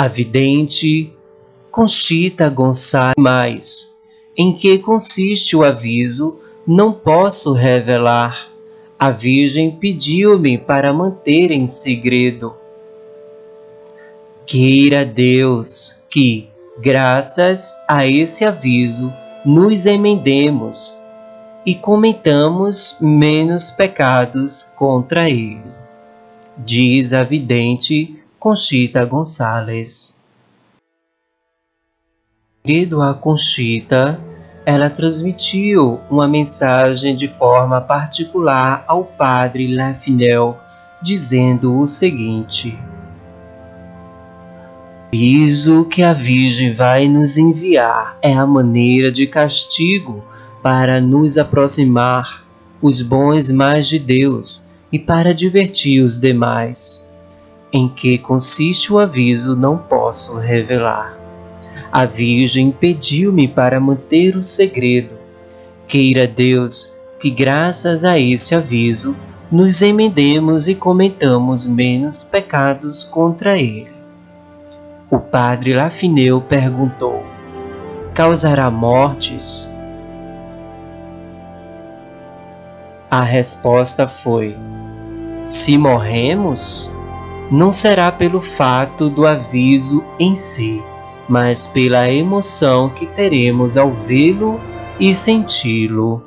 A vidente Conchita Gonçalves mais. Em que consiste o aviso? Não posso revelar. A Virgem pediu-me para manter em segredo. Queira Deus que, graças a esse aviso, nos emendemos e cometamos menos pecados contra ele, diz a vidente Conchita Gonçalves. Devido a Conchita, ela transmitiu uma mensagem de forma particular ao padre Lafinel, dizendo o seguinte: aviso que a Virgem vai nos enviar é a maneira de castigo para nos aproximar os bons mais de Deus e para divertir os demais. Em que consiste o aviso não posso revelar. A Virgem pediu-me para manter o segredo. Queira Deus que, graças a esse aviso, nos emendemos e cometamos menos pecados contra Ele. O padre Lafineu perguntou: Causará mortes? A resposta foi: Se morremos, não será pelo fato do aviso em si, mas pela emoção que teremos ao vê-lo e senti-lo.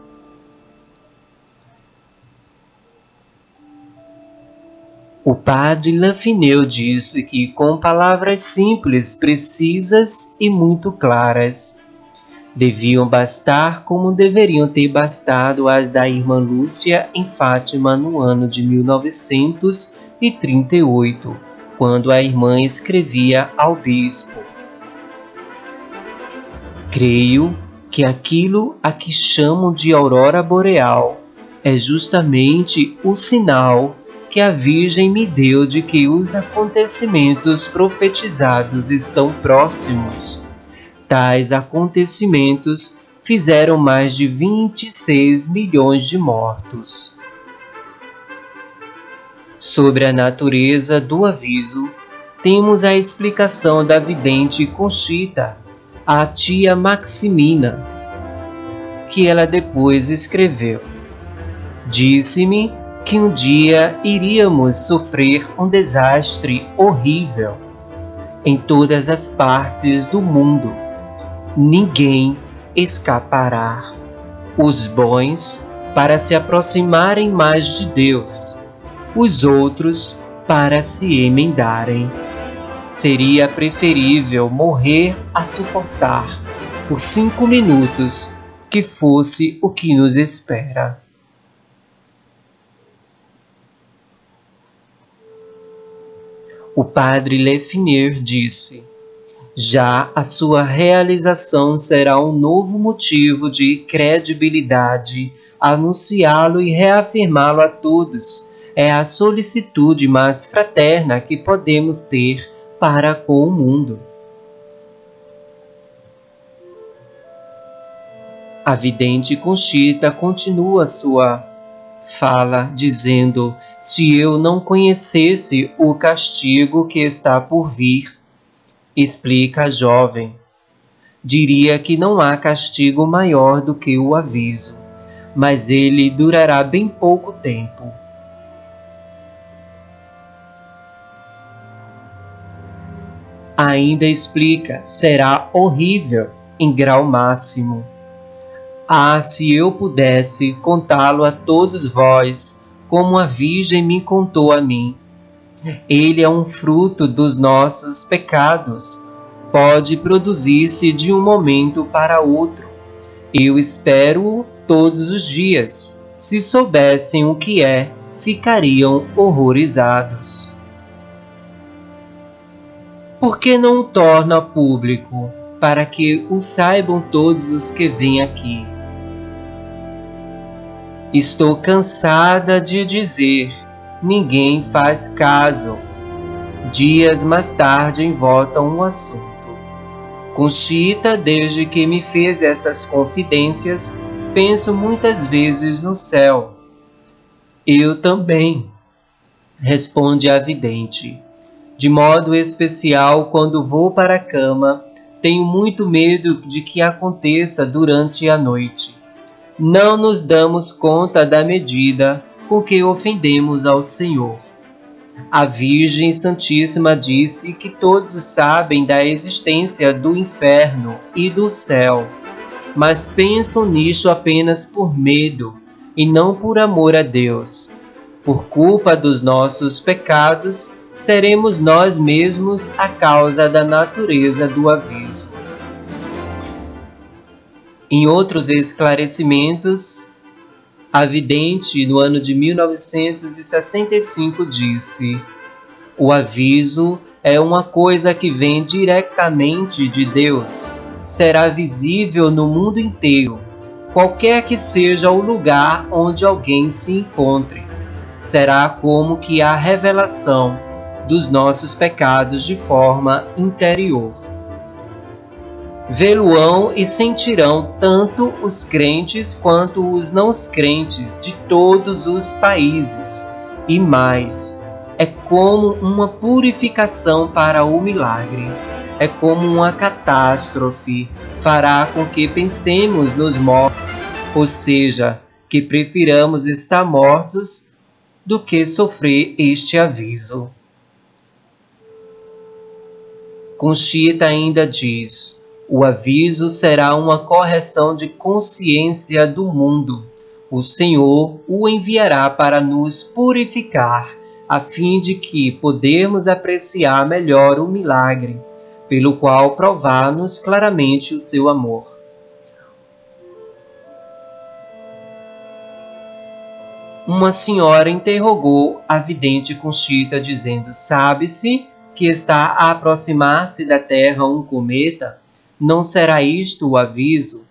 O padre Lafineu disse que, com palavras simples, precisas e muito claras, deviam bastar como deveriam ter bastado as da irmã Lúcia em Fátima no ano de 1938, quando a irmã escrevia ao bispo: Creio que aquilo a que chamam de aurora boreal é justamente o sinal que a Virgem me deu de que os acontecimentos profetizados estão próximos. Tais acontecimentos fizeram mais de 26 milhões de mortos. Sobre a natureza do aviso, temos a explicação da vidente Conchita, a tia Maximina, que ela depois escreveu. Disse-me que um dia iríamos sofrer um desastre horrível em todas as partes do mundo. Ninguém escapará. Os bons para se aproximarem mais de Deus, os outros para se emendarem. Seria preferível morrer a suportar por cinco minutos que fosse o que nos espera. O padre Lefiner disse: já a sua realização será um novo motivo de credibilidade, anunciá-lo e reafirmá-lo a todos. É a solicitude mais fraterna que podemos ter para com o mundo. A vidente Conchita continua sua fala dizendo: Se eu não conhecesse o castigo que está por vir, explica a jovem, diria que não há castigo maior do que o aviso, mas ele durará bem pouco tempo. Ainda explica, será horrível em grau máximo ah, se eu pudesse contá-lo a todos vós, como a Virgem me contou a mim. Ele é um fruto dos nossos pecados. Pode produzir-se de um momento para outro. Eu espero-o todos os dias. Se soubessem o que é, ficariam horrorizados. Por que não o torna público, para que o saibam todos os que vêm aqui? Estou cansada de dizer, ninguém faz caso. Dias mais tarde voltam o assunto. Conchita, desde que me fez essas confidências, penso muitas vezes no céu. Eu também, responde a vidente. De modo especial, quando vou para a cama, tenho muito medo de que aconteça durante a noite. Não nos damos conta da medida com que ofendemos ao Senhor. A Virgem Santíssima disse que todos sabem da existência do inferno e do céu, mas pensam nisso apenas por medo e não por amor a Deus. Por culpa dos nossos pecados, seremos nós mesmos a causa da natureza do aviso. Em outros esclarecimentos, a vidente, no ano de 1965, disse: O aviso é uma coisa que vem diretamente de Deus. Será visível no mundo inteiro, qualquer que seja o lugar onde alguém se encontre. Será como que a revelação dos nossos pecados de forma interior vê-lo-ão e sentirão tanto os crentes quanto os não crentes de todos os países. E mais, é como uma purificação para o milagre. É como uma catástrofe, fará com que pensemos nos mortos, ou seja, que prefiramos estar mortos do que sofrer este aviso. Conchita ainda diz: o aviso será uma correção de consciência do mundo. O Senhor o enviará para nos purificar, a fim de que podemos apreciar melhor o milagre, pelo qual provar-nos claramente o seu amor. Uma senhora interrogou a vidente Conchita, dizendo: Sabe-se que está a aproximar-se da Terra um cometa? Não será isto o aviso?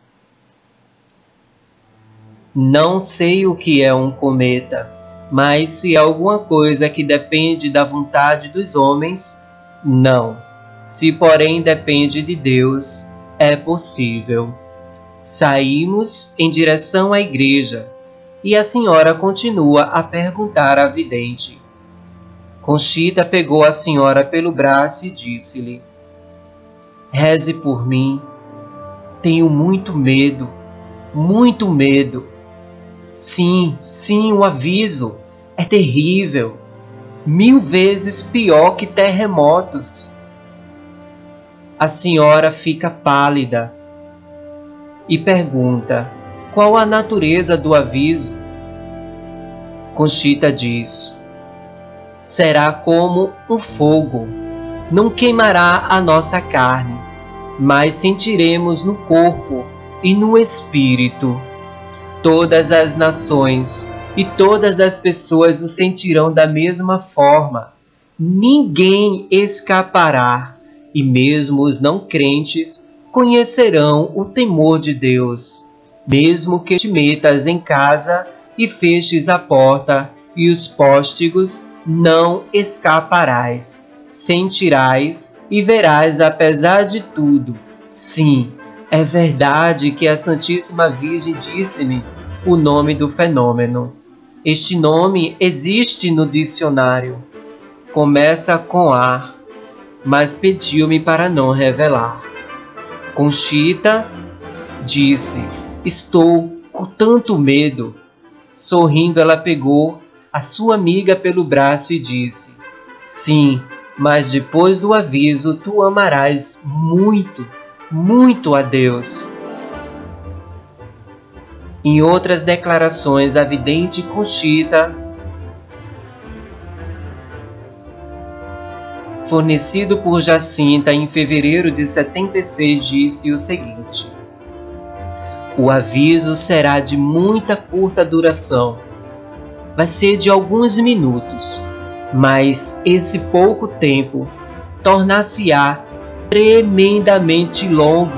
Não sei o que é um cometa, mas se é alguma coisa que depende da vontade dos homens, não. Se, porém, depende de Deus, é possível. Saímos em direção à igreja e a senhora continua a perguntar à vidente. Conchita pegou a senhora pelo braço e disse-lhe: Reze por mim. Tenho muito medo, muito medo. Sim, sim, o aviso é terrível. Mil vezes pior que terremotos. A senhora fica pálida e pergunta: qual a natureza do aviso? Conchita diz: será como um fogo não queimará a nossa carne, mas sentiremos no corpo e no espírito. Todas as nações e todas as pessoas o sentirão da mesma forma. Ninguém escapará, e mesmo os não crentes conhecerão o temor de Deus. Mesmo que te metas em casa e feches a porta e os póstigos, não escaparás sentirás e verás, apesar de tudo. Sim, é verdade que a Santíssima Virgem disse-me o nome do fenômeno. Este nome existe no dicionário. Começa com A, mas pediu-me para não revelar. Conchita disse: Estou com tanto medo. Sorrindo, ela pegou a sua amiga pelo braço e disse: Sim, mas depois do aviso tu amarás muito, muito a Deus. Em outras declarações, a vidente Conchita, fornecido por Jacinta em fevereiro de 76, disse o seguinte: O aviso será de muita curta duração. Vai ser de alguns minutos mas esse pouco tempo tornar-se-á tremendamente longo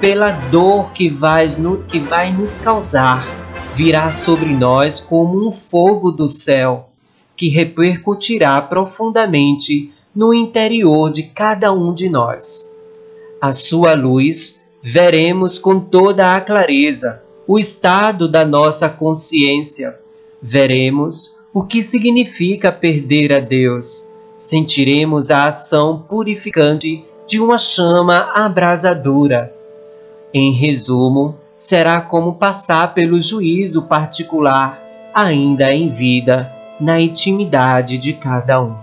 pela dor que vai, que vai nos causar, virá sobre nós como um fogo do céu, que repercutirá profundamente no interior de cada um de nós. A sua luz veremos com toda a clareza o estado da nossa consciência, veremos o que significa perder a Deus sentiremos a ação purificante de uma chama abrasadora. Em resumo, será como passar pelo juízo particular, ainda em vida, na intimidade de cada um.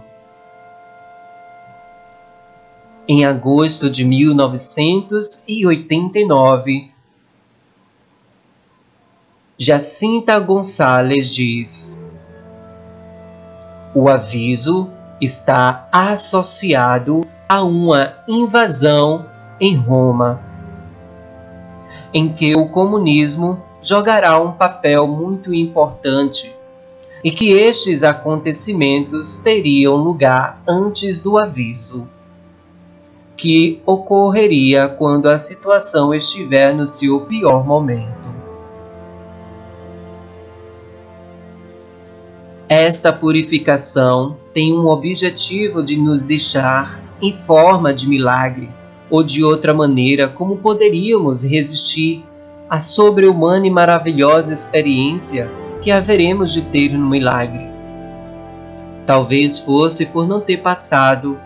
Em agosto de 1989, Jacinta Gonçalves diz: O aviso está associado a uma invasão em Roma, em que o comunismo jogará um papel muito importante e que estes acontecimentos teriam lugar antes do aviso, que ocorreria quando a situação estiver no seu pior momento. Esta purificação tem um objetivo de nos deixar em forma de milagre, ou de outra maneira, como poderíamos resistir à sobre-humana e maravilhosa experiência que haveremos de ter no milagre? Talvez fosse por não ter passado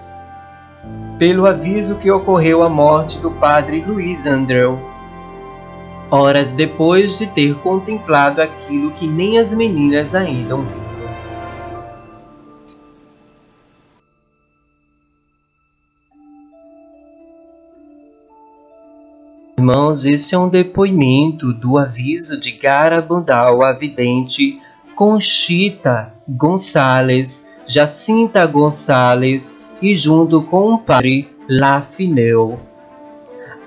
pelo aviso que ocorreu a morte do padre Luiz Andrew, horas depois de ter contemplado aquilo que nem as meninas ainda viram. Irmãos, esse é um depoimento do aviso de Garabandal, a vidente Conchita Gonçalves, Jacinta Gonçalves e junto com o padre Lafineu.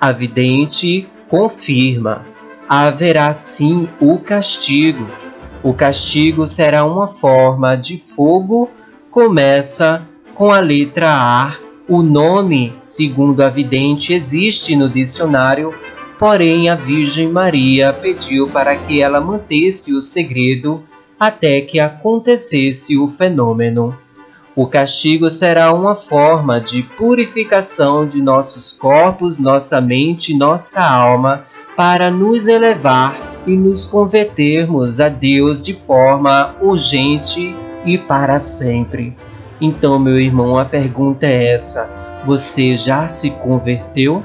A vidente confirma: haverá sim o castigo. O castigo será uma forma de fogo, começa com a letra A o nome, segundo a vidente, existe no dicionário, porém a Virgem Maria pediu para que ela mantesse o segredo até que acontecesse o fenômeno. O castigo será uma forma de purificação de nossos corpos, nossa mente, nossa alma, para nos elevar e nos convertermos a Deus de forma urgente e para sempre. Então, meu irmão, a pergunta é essa: você já se converteu?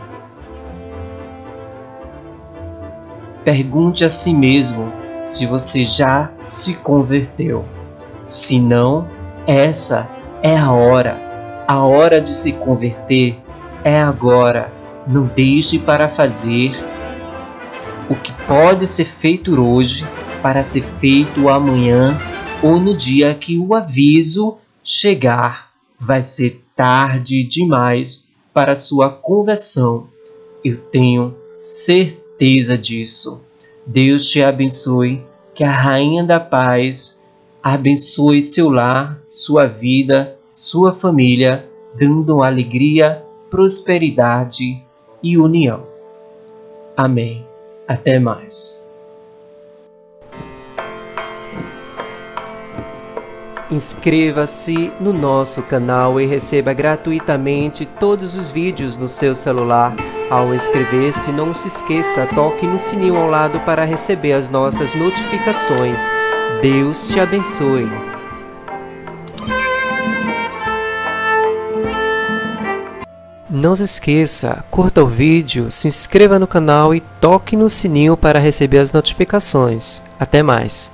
Pergunte a si mesmo se você já se converteu. Se não, essa é a hora. A hora de se converter é agora. Não deixe para fazer o que pode ser feito hoje para ser feito amanhã ou no dia que o aviso chegar, vai ser tarde demais para sua conversão. Eu tenho certeza disso. Deus te abençoe, que a Rainha da Paz abençoe seu lar, sua vida, sua família, dando alegria, prosperidade e união. Amém. Até mais. Inscreva-se no nosso canal e receba gratuitamente todos os vídeos no seu celular. Ao inscrever-se, não se esqueça, toque no sininho ao lado para receber as nossas notificações. Deus te abençoe. Não se esqueça, curta o vídeo, se inscreva no canal e toque no sininho para receber as notificações. Até mais!